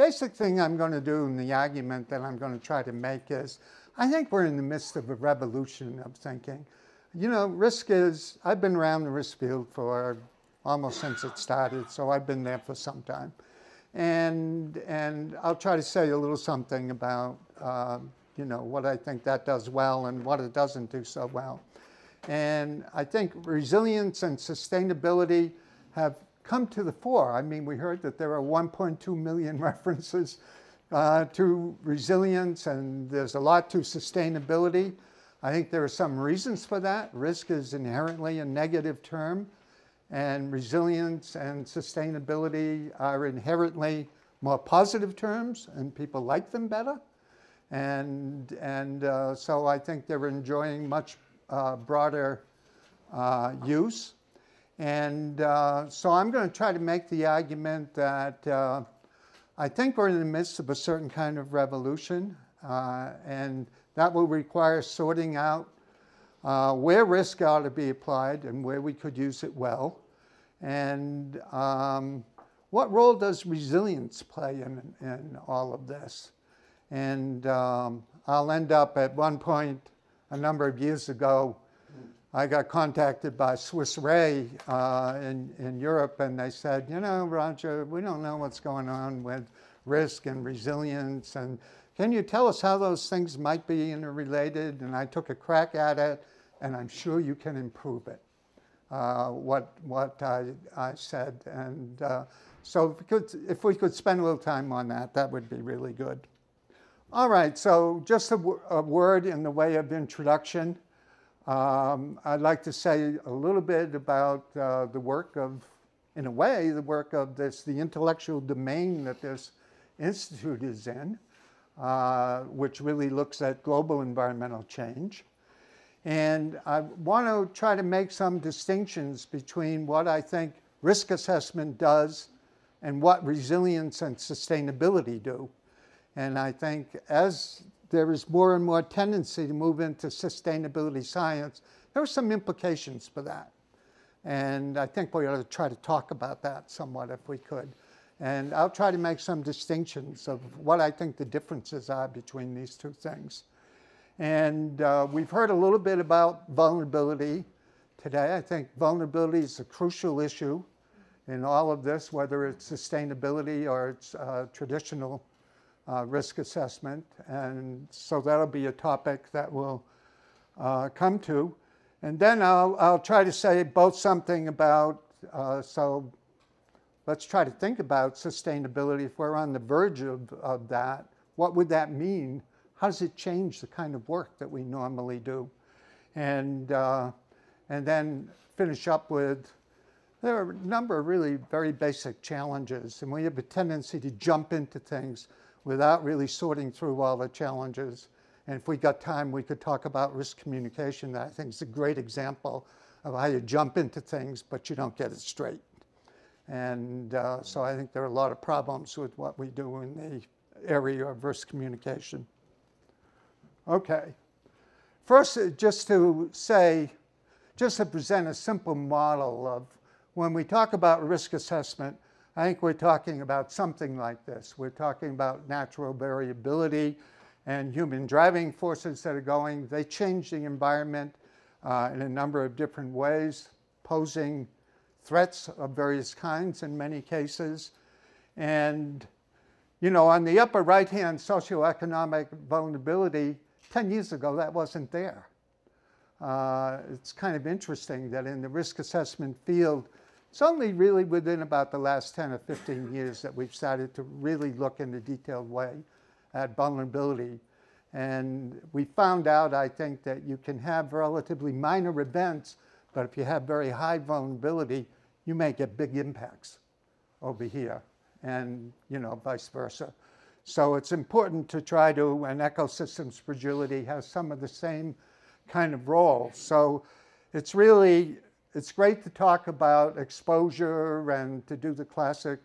basic thing I'm going to do in the argument that I'm going to try to make is I think we're in the midst of a revolution of thinking. You know, risk is, I've been around the risk field for almost since it started, so I've been there for some time. And, and I'll try to say a little something about, uh, you know, what I think that does well and what it doesn't do so well. And I think resilience and sustainability have come to the fore. I mean, we heard that there are 1.2 million references uh, to resilience, and there's a lot to sustainability. I think there are some reasons for that. Risk is inherently a negative term, and resilience and sustainability are inherently more positive terms, and people like them better. And, and uh, so I think they're enjoying much uh, broader uh, use. And uh, so I'm going to try to make the argument that uh, I think we're in the midst of a certain kind of revolution, uh, and that will require sorting out uh, where risk ought to be applied and where we could use it well. And um, what role does resilience play in, in all of this? And um, I'll end up at one point a number of years ago. I got contacted by Swiss Re uh, in, in Europe, and they said, you know, Roger, we don't know what's going on with risk and resilience, and can you tell us how those things might be interrelated? And I took a crack at it, and I'm sure you can improve it. Uh, what what I, I said, and uh, so if we, could, if we could spend a little time on that, that would be really good. All right, so just a, word in the way of introduction. Um, I'd like to say a little bit about uh, the work of, in a way, the work of this, the intellectual domain that this institute is in, uh, which really looks at global environmental change. And I want to try to make some distinctions between what I think risk assessment does and what resilience and sustainability do. And I think as there is more and more tendency to move into sustainability science, there are some implications for that. And I think we ought to try to talk about that somewhat if we could. And I'll try to make some distinctions of what I think the differences are between these two things. And uh, we've heard a little bit about vulnerability today. I think vulnerability is a crucial issue in all of this, whether it's sustainability or it's uh, traditional uh, risk assessment. And so that'll be a topic that we'll uh, come to. And then I'll, I'll try to say both something about, uh, so let's try to think about sustainability. If we're on the verge of, of that, what would that mean how does it change the kind of work that we normally do? And, uh, and then finish up with, there are a number of really very basic challenges, and we have a tendency to jump into things without really sorting through all the challenges. And if we got time, we could talk about risk communication. That I think is a great example of how you jump into things, but you don't get it straight. And uh, so I think there are a lot of problems with what we do in the area of risk communication. Okay. First, uh, just to say, just to present a simple model of when we talk about risk assessment, I think we're talking about something like this. We're talking about natural variability and human driving forces that are going. They change the environment uh, in a number of different ways, posing threats of various kinds in many cases. And, you know, on the upper right-hand socioeconomic vulnerability, 10 years ago, that wasn't there. Uh, it's kind of interesting that in the risk assessment field, it's only really within about the last 10 or 15 years that we've started to really look in a detailed way at vulnerability. And we found out, I think, that you can have relatively minor events, but if you have very high vulnerability, you may get big impacts over here, and you know, vice versa. So it's important to try to, and ecosystems fragility has some of the same kind of role. So it's really, it's great to talk about exposure and to do the classic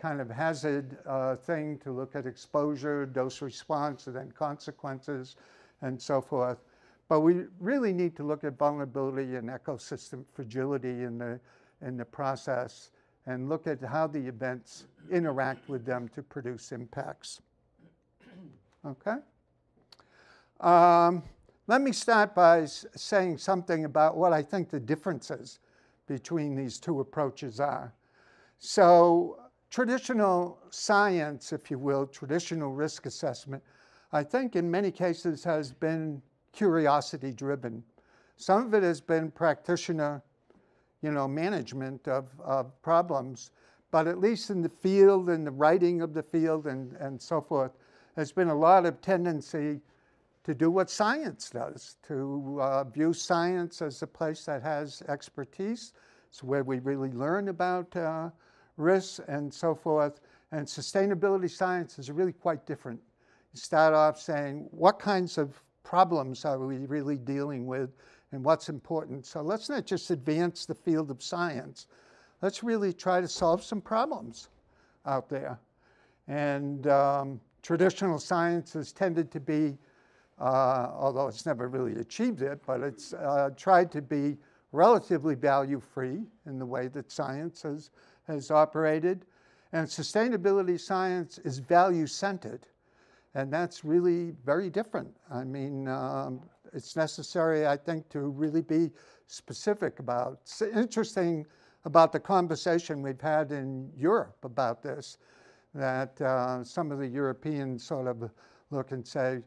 kind of hazard uh, thing to look at exposure, dose response, and then consequences, and so forth. But we really need to look at vulnerability and ecosystem fragility in the, in the process and look at how the events interact with them to produce impacts. Okay? Um, let me start by saying something about what I think the differences between these two approaches are. So, traditional science, if you will, traditional risk assessment, I think in many cases has been curiosity driven. Some of it has been practitioner, you know, management of, of problems, but at least in the field and the writing of the field and, and so forth, there's been a lot of tendency to do what science does, to uh, view science as a place that has expertise. It's where we really learn about uh, risks and so forth. And sustainability science is really quite different. You start off saying, what kinds of problems are we really dealing with and what's important? So let's not just advance the field of science. Let's really try to solve some problems out there. And um, traditional science has tended to be although it's never really achieved it, but it's uh, tried to be relatively value-free in the way that science has, has operated. And sustainability science is value-centered, and that's really very different. I mean, um, it's necessary, I think, to really be specific about. It's interesting about the conversation we've had in Europe about this, that uh, some of the Europeans sort of look and say,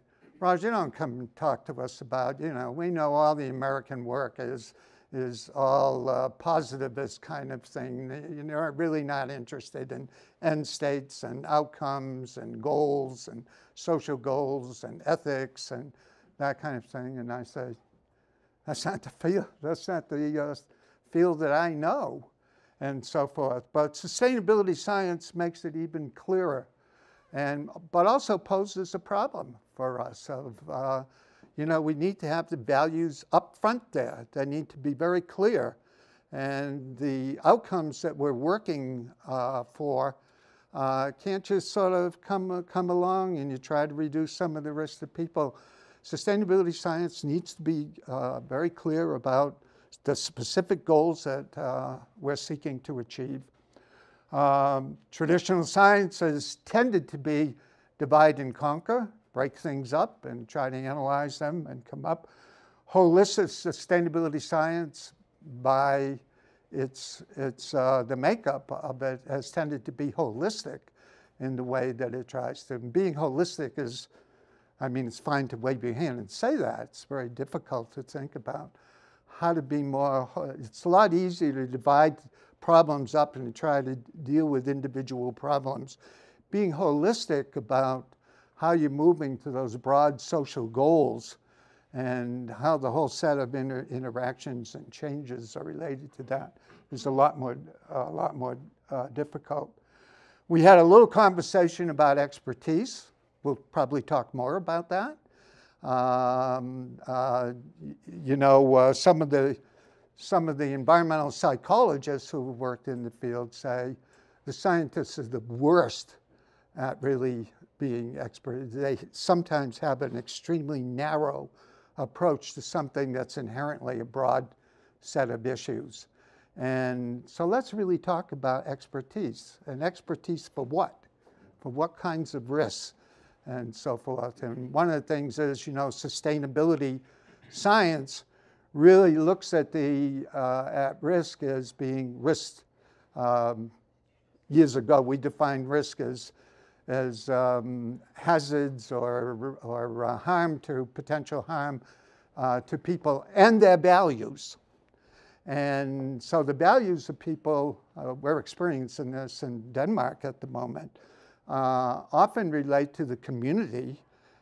Roger, don't come and talk to us about, you know, we know all the American work is, is all uh, positivist kind of thing. You're really not interested in end states and outcomes and goals and social goals and ethics and that kind of thing. And I say, that's not the field, that's not the uh, field that I know and so forth. But sustainability science makes it even clearer and, but also poses a problem for us of, uh, you know, we need to have the values up front there. They need to be very clear. And the outcomes that we're working uh, for uh, can't just sort of come, come along and you try to reduce some of the risk to people. Sustainability science needs to be uh, very clear about the specific goals that uh, we're seeking to achieve. Um, traditional sciences tended to be divide and conquer, break things up and try to analyze them and come up. Holistic sustainability science, by its, its uh, the makeup of it, has tended to be holistic in the way that it tries to. And being holistic is, I mean, it's fine to wave your hand and say that. It's very difficult to think about how to be more, it's a lot easier to divide problems up and try to deal with individual problems. Being holistic about how you're moving to those broad social goals and how the whole set of inter interactions and changes are related to that is a lot more, a lot more uh, difficult. We had a little conversation about expertise. We'll probably talk more about that. Um, uh, you know, uh, some of the some of the environmental psychologists who worked in the field say the scientists are the worst at really being expert. They sometimes have an extremely narrow approach to something that's inherently a broad set of issues. And so let's really talk about expertise. And expertise for what? For what kinds of risks and so forth. And one of the things is, you know, sustainability science really looks at the uh, at risk as being risk. Um, years ago, we defined risk as as um, hazards or, or uh, harm to potential harm uh, to people and their values. And so the values of people, uh, we're experiencing this in Denmark at the moment, uh, often relate to the community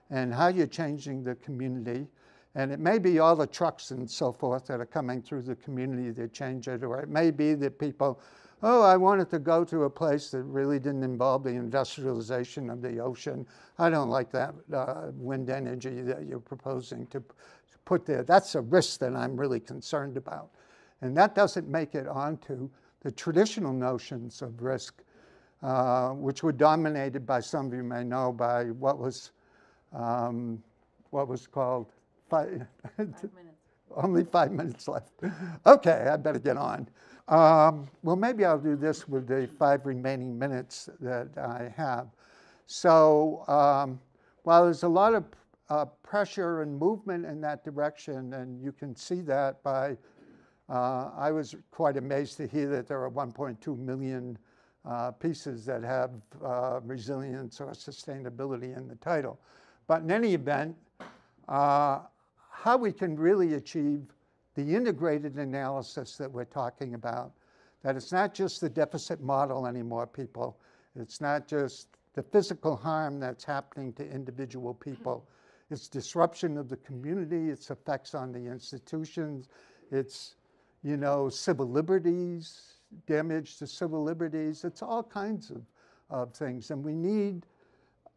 and how you're changing the community and it may be all the trucks and so forth that are coming through the community that change it, or it may be that people, oh, I wanted to go to a place that really didn't involve the industrialization of the ocean. I don't like that uh, wind energy that you're proposing to put there. That's a risk that I'm really concerned about. And that doesn't make it onto the traditional notions of risk, uh, which were dominated by some of you may know by what was, um, what was called Five, Five minutes. only five minutes left. Okay, I better get on. Um, well, maybe I'll do this with the five remaining minutes that I have. So um, while there's a lot of uh, pressure and movement in that direction, and you can see that by, uh, I was quite amazed to hear that there are 1.2 million uh, pieces that have uh, resilience or sustainability in the title. But in any event, uh, how we can really achieve the integrated analysis that we're talking about, that it's not just the deficit model anymore, people. It's not just the physical harm that's happening to individual people. It's disruption of the community, its effects on the institutions, it's, you know, civil liberties, damage to civil liberties. It's all kinds of, of things. And we need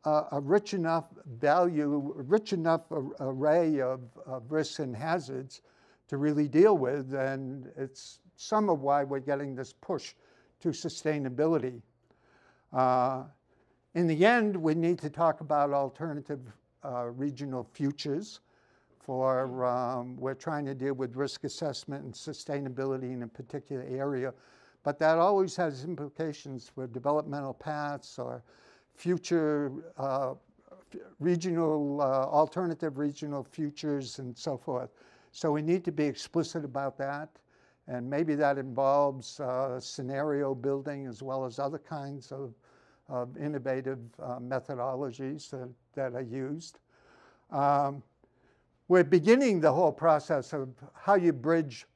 a rich enough value, rich enough array of, of risks and hazards to really deal with. And it's some of why we're getting this push to sustainability. Uh, in the end, we need to talk about alternative uh, regional futures for, um, we're trying to deal with risk assessment and sustainability in a particular area, but that always has implications for developmental paths or future uh, regional, uh, alternative regional futures and so forth. So we need to be explicit about that. And maybe that involves uh, scenario building as well as other kinds of, of innovative uh, methodologies that, that are used. Um, we're beginning the whole process of how you bridge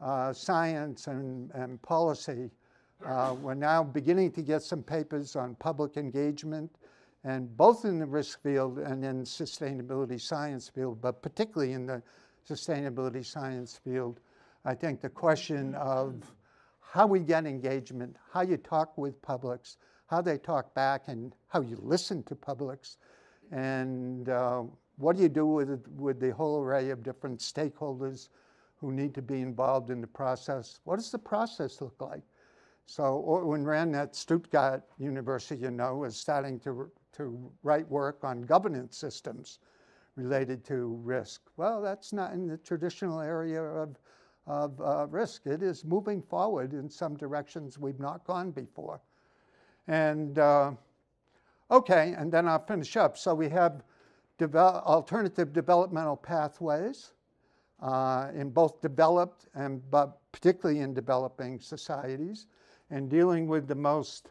uh, science and, and policy. Uh, we're now beginning to get some papers on public engagement, and both in the risk field and in sustainability science field, but particularly in the sustainability science field, I think the question of how we get engagement, how you talk with publics, how they talk back, and how you listen to publics, and uh, what do you do with, with the whole array of different stakeholders who need to be involved in the process? What does the process look like? So Ortwin Renn at Stuttgart University, you know, is starting to, to write work on governance systems related to risk. Well, that's not in the traditional area of, of uh, risk. It is moving forward in some directions we've not gone before. And uh, okay, and then I'll finish up. So we have develop, alternative developmental pathways uh, in both developed and but particularly in developing societies, and dealing with the most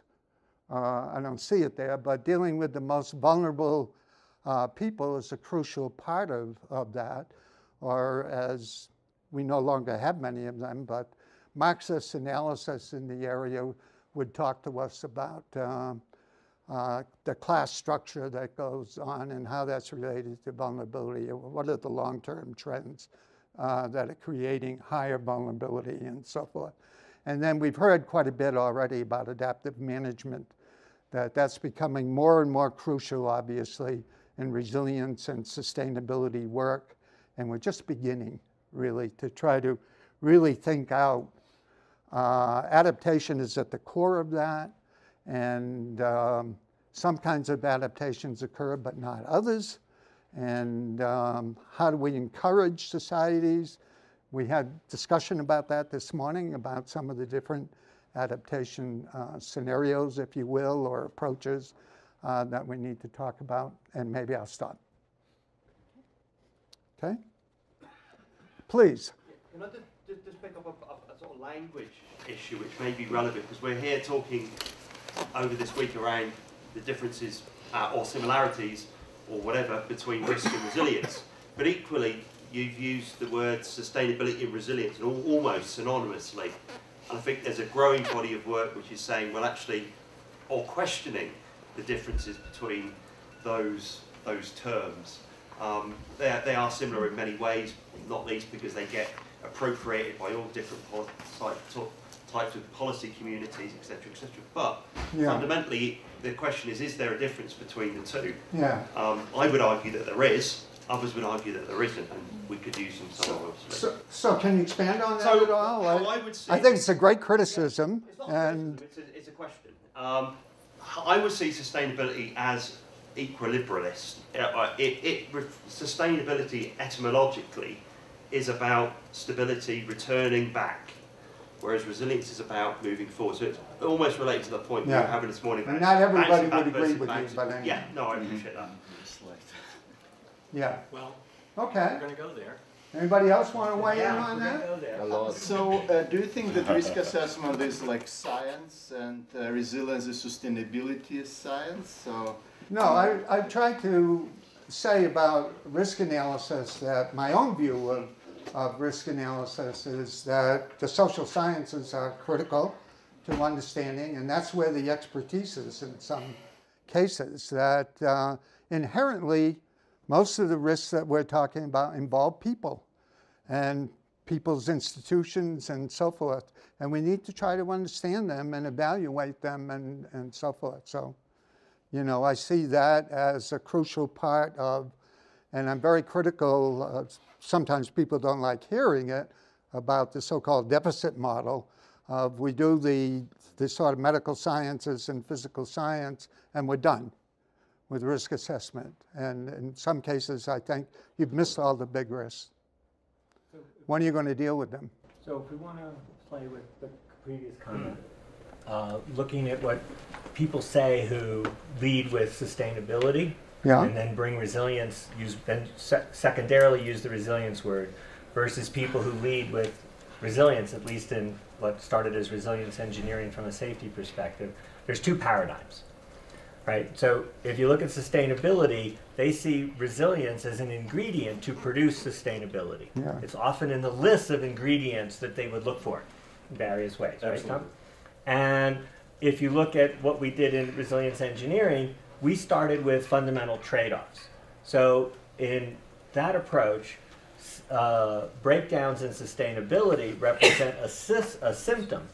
uh, I don't see it there, but dealing with the most vulnerable uh, people is a crucial part of, of that, or as we no longer have many of them, but Marxist analysis in the area would talk to us about uh, uh, the class structure that goes on and how that's related to vulnerability. What are the long-term trends uh, that are creating higher vulnerability and so forth. And then we've heard quite a bit already about adaptive management, that that's becoming more and more crucial, obviously, in resilience and sustainability work. And we're just beginning, really, to try to really think out. Uh, adaptation is at the core of that and um, some kinds of adaptations occur, but not others. And um, how do we encourage societies? We had discussion about that this morning, about some of the different adaptation uh, scenarios, if you will, or approaches uh, that we need to talk about. And maybe I'll stop. Okay? Please. Can I just, just pick up a, a, sort of language issue which may be relevant because we're here talking over this week around the differences uh, or similarities or whatever between risk and resilience. But equally, you've used the words sustainability and resilience and almost synonymously. And I think there's a growing body of work which is saying, well, actually, or questioning the differences between those, those terms. Um, they, are, they are similar in many ways, not least because they get appropriated by all different types of policy communities, etc., etc. But yeah. fundamentally, the question is: Is there a difference between the two? Yeah. Um, I would argue that there is. Others would argue that there isn't, and we could use some so, so, so, can you expand on that so, at all? I, I, would I think it's a great criticism, yeah, and criticism, it's, a, it's a question. Um, I would see sustainability as equilibrialist. Uh, it, it, sustainability etymologically is about stability returning back whereas resilience is about moving forward. So it's almost related to the point we Yeah. were having this morning. And about not everybody would agree with you, but anyway. Yeah, no, I appreciate that. Yeah, Well, okay. we're gonna go there. Anybody else want to weigh in on that? go there. A lot. So, uh, do you think that risk assessment is like science and uh, resilience and sustainability is science? So, No, I, I tried to say about risk analysis that my own view of, of risk analysis is that the social sciences are critical to understanding, and that's where the expertise is in some cases. That uh, inherently, most of the risks that we're talking about involve people and people's institutions and so forth. And we need to try to understand them and evaluate them and, and so forth. So. You know, I see that as a crucial part of, and I'm very critical, uh, sometimes people don't like hearing it, about the so-called deficit model of we do the, the sort of medical sciences and physical science and we're done with risk assessment. And in some cases, I think you've missed all the big risks. When are you going to deal with them? So if we want to play with the previous comment, uh, looking at what people say who lead with sustainability Yeah. and then bring resilience, use then se- secondarily use the resilience word, versus people who lead with resilience, at least in what started as resilience engineering from a safety perspective. There's two paradigms, right? So if you look at sustainability, they see resilience as an ingredient to produce sustainability. Yeah. It's often in the list of ingredients that they would look for in various ways, right, Tom? Absolutely. And if you look at what we did in resilience engineering, we started with fundamental trade-offs. So in that approach, uh, breakdowns in sustainability represent a, a symptom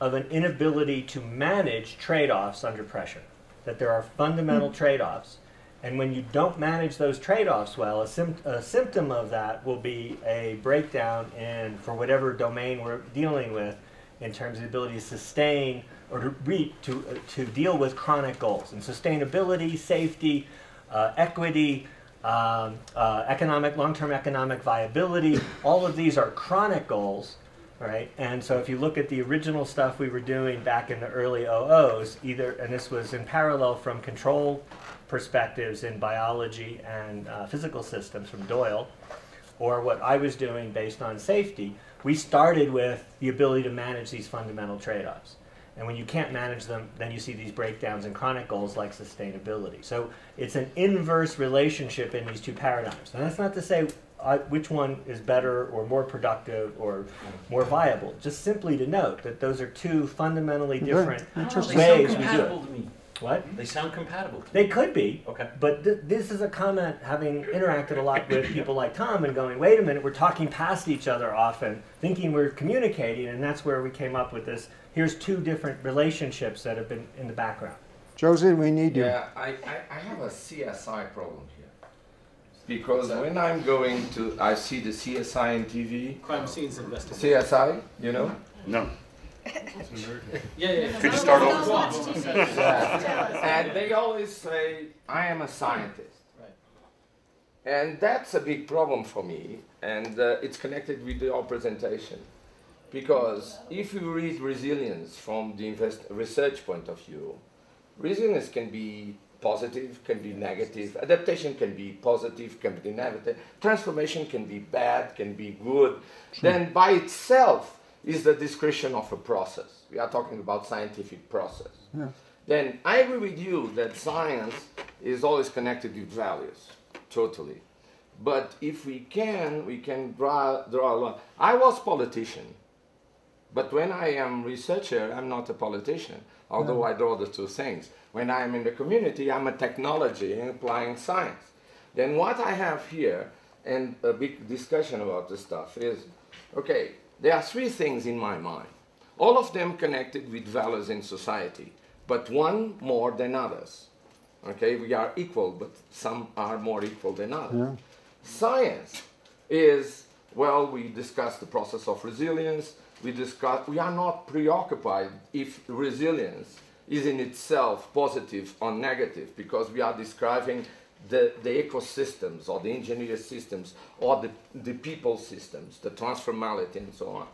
of an inability to manage trade-offs under pressure. That there are fundamental trade-offs, and when you don't manage those trade-offs well, a, symp- a symptom of that will be a breakdown in for whatever domain we're dealing with, in terms of the ability to sustain or to reach to uh, to deal with chronic goals and sustainability, safety, uh, equity. Um, uh, economic, long-term economic viability, all of these are chronic goals, right? And so if you look at the original stuff we were doing back in the early OOs, either, and this was in parallel from control perspectives in biology and uh, physical systems from Doyle, or what I was doing based on safety, we started with the ability to manage these fundamental trade-offs. And when you can't manage them, then you see these breakdowns in chronic goals like sustainability. So it's an inverse relationship in these two paradigms. And that's not to say uh, which one is better or more productive or more viable. Just simply to note that those are two fundamentally different Interesting. They sound ways we do compatible it. to me. What? They sound compatible to me. They could be. Okay. But th- this is a comment having interacted a lot with people like Tom and going, wait a minute, we're talking past each other often, thinking we're communicating, and that's where we came up with this. Here's two different relationships that have been in the background. Josie, we need you. Yeah, I, I, I have a CSI problem here. Because when I'm going to, I see the CSI on TV. Crime scenes investigation. CSI, you know? No. Yeah, yeah. Could you start over? Yeah. And they always say, I am a scientist. Right. And that's a big problem for me, and uh, it's connected with your presentation. Because if you read resilience from the invest- research point of view, resilience can be positive, can be negative, adaptation can be positive, can be negative, transformation can be bad, can be good. Then by itself is the description of a process. We are talking about scientific process. Then I agree with you that science is always connected with values, totally. But if we can, we can draw, draw a lot. I was politician, but when I am researcher, I'm not a politician, although I draw the two things. When I am in the community, I'm a technology and applying science. Then what I have here, and a big discussion about this stuff, is okay, there are three things in my mind, all of them connected with values in society, but one more than others. Okay, we are equal, but some are more equal than others. Science is, well, we discuss the process of resilience. We discuss, we are not preoccupied if resilience is in itself positive or negative because we are describing the, the ecosystems or the engineered systems or the, the people systems, the transformality and so on.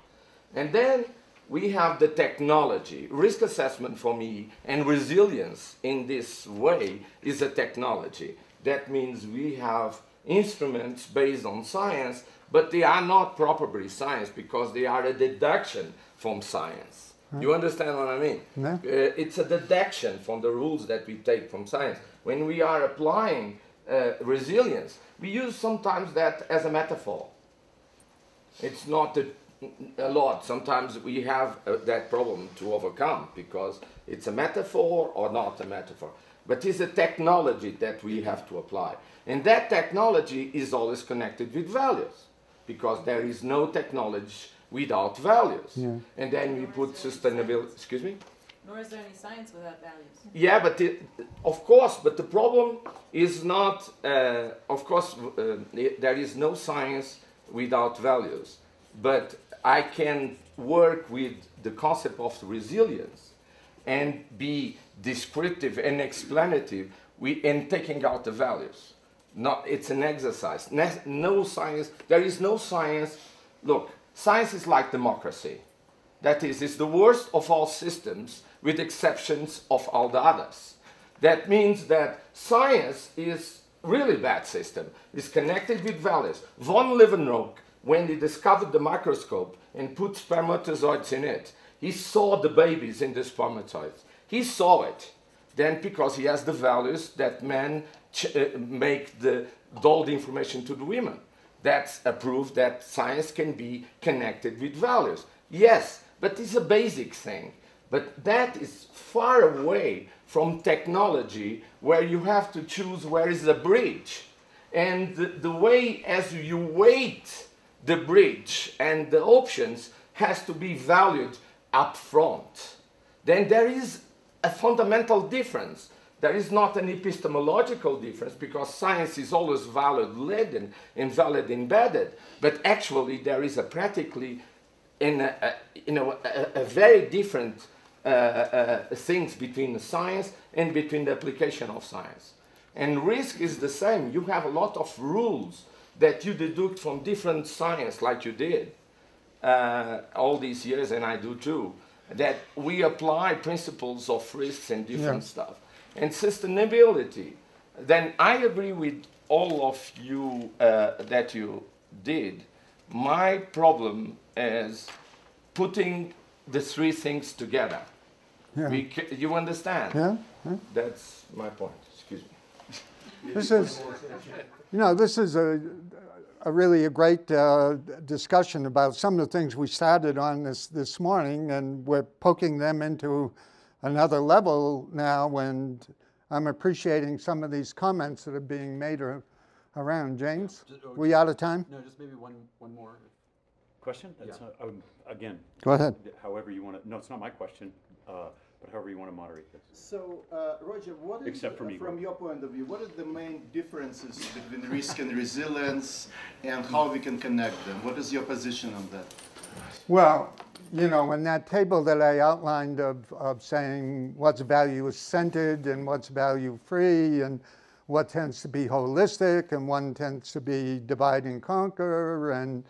And then we have the technology. Risk assessment for me and resilience in this way is a technology. That means we have instruments based on science, but they are not properly science because they are a deduction from science. You understand what I mean? No. Uh, it's a deduction from the rules that we take from science. When we are applying uh, resilience, we use sometimes that as a metaphor. It's not a, a lot. Sometimes we have uh, that problem to overcome because it's a metaphor or not a metaphor. But it's a technology that we have to apply. And that technology is always connected with values because there is no technology without values. Yeah. And then we put sustainability, excuse me? Nor is there any science without values. Yeah, but it, of course, but the problem is not, uh, of course, uh, there is no science without values. But I can work with the concept of resilience and be descriptive and explanative we, in taking out the values. Not, it's an exercise. No science, there is no science. Look, science is like democracy. That is, it's the worst of all systems with exceptions of all the others. That means that science is really bad system. It's connected with values. Von Leeuwenhoek, when he discovered the microscope and put spermatozoids in it, he saw the babies in the spermatozoids. He saw it. Then because he has the values that men uh, make the, all the information to the women. That's a proof that science can be connected with values. Yes, but it's a basic thing. But that is far away from technology where you have to choose where is the bridge. And the, the way as you weight the bridge and the options has to be valued up front. Then there is a fundamental difference. There is not an epistemological difference because science is always valid laden and valid embedded, but actually there is a practically in a, a, you know, a, a very different uh, uh, things between the science and between the application of science. And risk is the same. You have a lot of rules that you deduct from different science, like you did uh, all these years, and I do too, that we apply principles of risks and different Yeah. stuff. And sustainability, then I agree with all of you uh, that you did. My problem is putting the three things together. Yeah. You understand? Yeah? Yeah. That's my point. Excuse me. This is, you know, this is a, a really a great uh, discussion about some of the things we started on this, this morning, and we're poking them into another level now, and I'm appreciating some of these comments that are being made ar- around. James, Just- or we out of time? No, just maybe one, one more. Question? That's, Yeah. not- I would- again, Go ahead. however you want to, no, it's not my question, uh, but however you want to moderate this. So, uh, Roger, what is, Except for me, from your point of view, what are the main differences between risk and resilience and how we can connect them? What is your position on that? Well, you know, in that table that I outlined of, of saying what's value centered and what's value free and what tends to be holistic and one tends to be divide and conquer and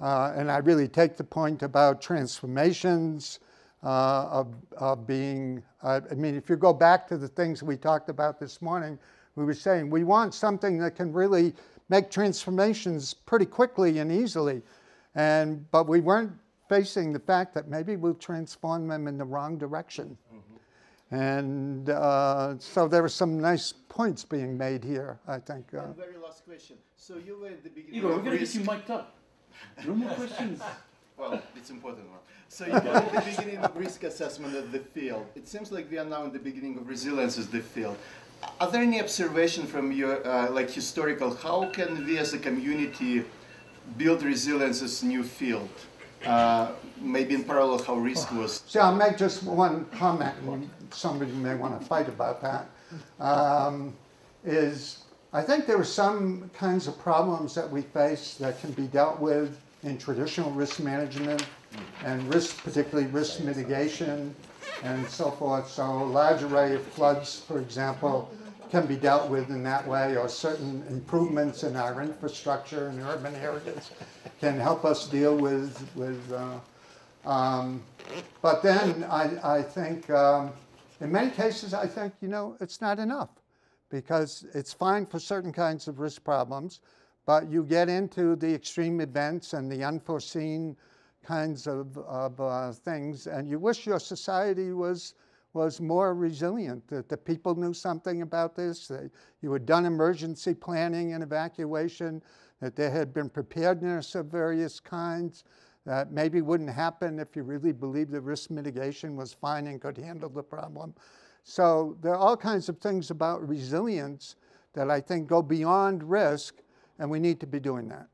uh, and I really take the point about transformations uh, of, of being, uh, I mean, if you go back to the things we talked about this morning, we were saying we want something that can really make transformations pretty quickly and easily. And, but we weren't facing the fact that maybe we'll transform them in the wrong direction. And uh, so there were some nice points being made here, I think. Uh, very last question. So you were at the beginning Igor, we're gonna get you mic'd up. No more questions. Well, it's important one. So you were at the beginning of risk assessment of the field. It seems like we are now in the beginning of resilience as the field. Are there any observation from your, uh, like historical, how can we as a community build resilience as a new field? Uh, maybe in parallel how risk was. So I'll make just one comment, and somebody may want to fight about that. Um, is I think there are some kinds of problems that we face that can be dealt with in traditional risk management and risk, particularly risk mitigation and so forth. So a large array of floods, for example, can be dealt with in that way, or certain improvements in our infrastructure in urban areas can help us deal with, with uh, Um, but then I, I think, um, in many cases, I think, you know, it's not enough because it's fine for certain kinds of risk problems, but you get into the extreme events and the unforeseen kinds of, of uh, things, and you wish your society was was more resilient, that the people knew something about this, that you had done emergency planning and evacuation, that there had been preparedness of various kinds, that maybe wouldn't happen if you really believed that risk mitigation was fine and could handle the problem. So there are all kinds of things about resilience that I think go beyond risk, and we need to be doing that.